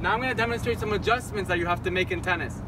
Now I'm gonna demonstrate some adjustments that you have to make in tennis.